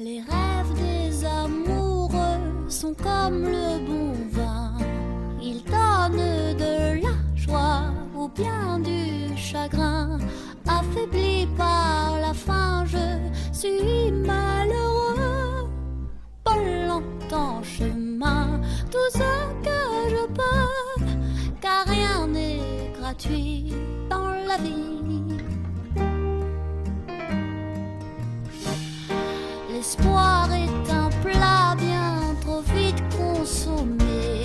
Les rêves des amoureux sont comme le bon vin. Ils donnent de la joie ou bien du chagrin. Affaibli par la faim, je suis malheureux. Pas longtemps chemin, tout ce que je peux, car rien n'est gratuit dans la vie. L'espoir est un plat bien trop vite consommé.